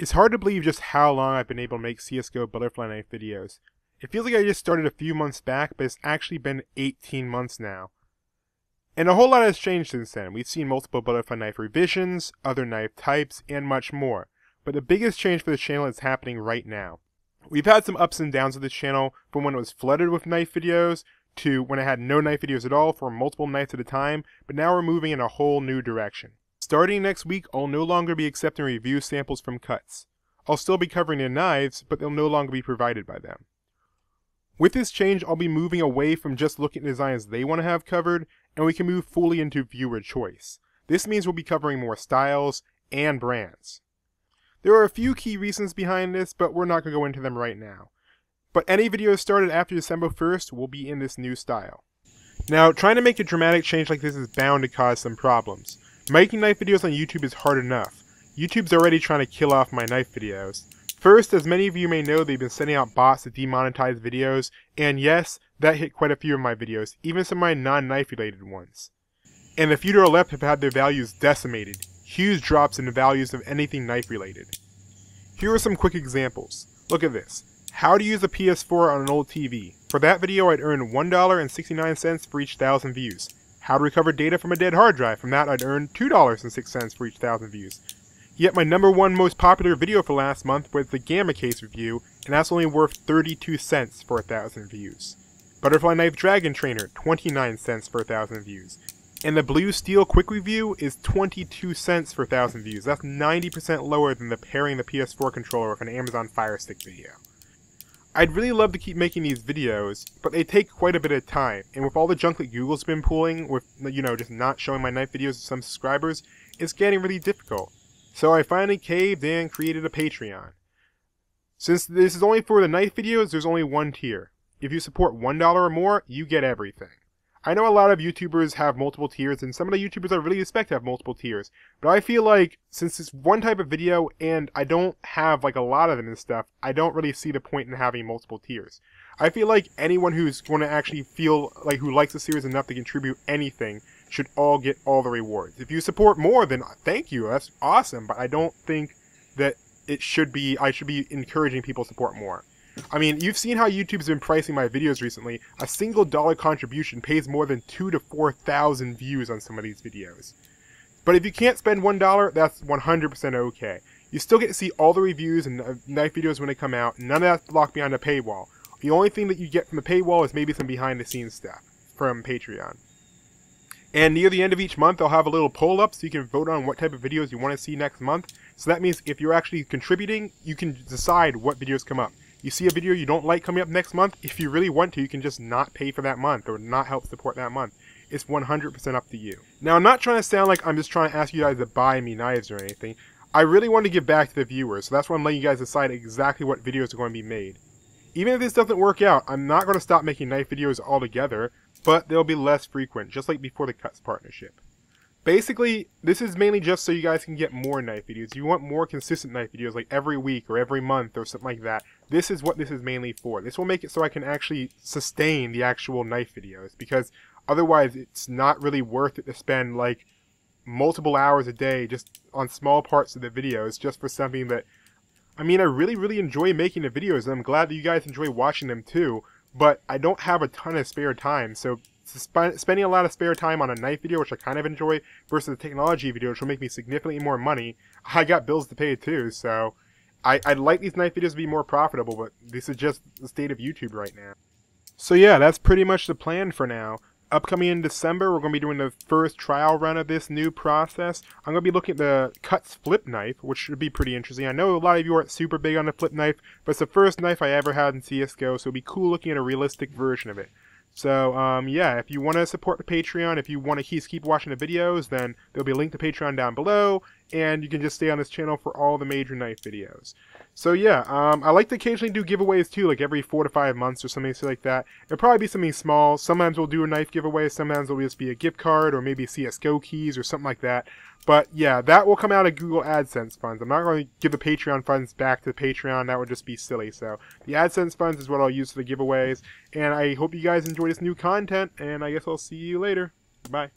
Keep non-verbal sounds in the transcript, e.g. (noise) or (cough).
It's hard to believe just how long I've been able to make CSGO Butterfly Knife videos. It feels like I just started a few months back, but it's actually been 18 months now. And a whole lot has changed since then. We've seen multiple Butterfly Knife revisions, other knife types, and much more. But the biggest change for the channel is happening right now. We've had some ups and downs with this channel from when it was flooded with knife videos to when it had no knife videos at all for multiple nights at a time, but now we're moving in a whole new direction. Starting next week, I'll no longer be accepting review samples from cuts. I'll still be covering their knives, but they'll no longer be provided by them. With this change, I'll be moving away from just looking at designs they want to have covered, and we can move fully into viewer choice. This means we'll be covering more styles and brands. There are a few key reasons behind this, but we're not going to go into them right now. But any videos started after December 1st will be in this new style. Now, trying to make a dramatic change like this is bound to cause some problems. Making knife videos on YouTube is hard enough. YouTube's already trying to kill off my knife videos. First, as many of you may know, they've been sending out bots to demonetize videos, and yes, that hit quite a few of my videos, even some of my non-knife related ones. And the few to our left have had their values decimated, huge drops in the values of anything knife related. Here are some quick examples. Look at this. How to use a PS4 on an old TV. For that video I'd earn $1.69 for each thousand views. How to recover data from a dead hard drive. From that, I'd earn $2.06 for each thousand views. Yet my number one most popular video for last month was the Gamma Case review, and that's only worth 32 cents for a thousand views. Butterfly Knife Dragon Trainer, 29 cents for a thousand views. And the Blue Steel Quick Review is 22 cents for a thousand views. That's 90% lower than the pairing the PS4 controller with an Amazon Fire Stick video. I'd really love to keep making these videos, but they take quite a bit of time, and with all the junk that Google's been pulling, with, you know, just not showing my knife videos to some subscribers, it's getting really difficult. So I finally caved and created a Patreon. Since this is only for the knife videos, there's only one tier. If you support $1 or more, you get everything. I know a lot of YouTubers have multiple tiers, and some of the YouTubers I really expect have multiple tiers, but I feel like, since it's one type of video, and I don't have, like, a lot of them and stuff, I don't really see the point in having multiple tiers. I feel like anyone who's going to actually feel like who likes the series enough to contribute anything should all get all the rewards. If you support more, then thank you, that's awesome, but I don't think that it should be, I should be encouraging people to support more. I mean, you've seen how YouTube's been pricing my videos recently. A single dollar contribution pays more than two to four thousand views on some of these videos. But if you can't spend one dollar, that's 100% okay. You still get to see all the reviews and uh, knife videos when they come out. None of that's locked behind a paywall. The only thing that you get from the paywall is maybe some behind the scenes stuff from Patreon. And near the end of each month, I'll have a little poll up so you can vote on what type of videos you want to see next month. So that means if you're actually contributing, you can decide what videos come up you see a video you don't like coming up next month, if you really want to, you can just not pay for that month or not help support that month. It's 100% up to you. Now, I'm not trying to sound like I'm just trying to ask you guys to buy me knives or anything. I really want to give back to the viewers, so that's why I'm letting you guys decide exactly what videos are going to be made. Even if this doesn't work out, I'm not going to stop making knife videos altogether, but they'll be less frequent, just like before the Cuts partnership. Basically, this is mainly just so you guys can get more knife videos. You want more consistent knife videos, like every week or every month or something like that, this is what this is mainly for. This will make it so I can actually sustain the actual knife videos, because otherwise it's not really worth it to spend like multiple hours a day just on small parts of the videos just for something that I mean I really really enjoy making the videos and I'm glad that you guys enjoy watching them too but I don't have a ton of spare time so sp spending a lot of spare time on a knife video, which I kind of enjoy, versus a technology video, which will make me significantly more money. (laughs) I got bills to pay too, so I, I'd like these knife videos to be more profitable, but this is just the state of YouTube right now. So yeah, that's pretty much the plan for now. Upcoming in December, we're going to be doing the first trial run of this new process. I'm going to be looking at the Cuts flip knife, which should be pretty interesting. I know a lot of you aren't super big on the flip knife, but it's the first knife I ever had in CSGO, so it'll be cool looking at a realistic version of it. So, um, yeah, if you want to support the Patreon, if you want to keep, keep watching the videos, then there'll be a link to Patreon down below, and you can just stay on this channel for all the major knife videos. So, yeah, um, I like to occasionally do giveaways, too, like every four to five months or something like that. It'll probably be something small. Sometimes we'll do a knife giveaway, sometimes it'll just be a gift card, or maybe CSGO keys or something like that. But yeah, that will come out of Google AdSense funds. I'm not going to give the Patreon funds back to the Patreon. That would just be silly. So the AdSense funds is what I'll use for the giveaways. And I hope you guys enjoy this new content. And I guess I'll see you later. Bye.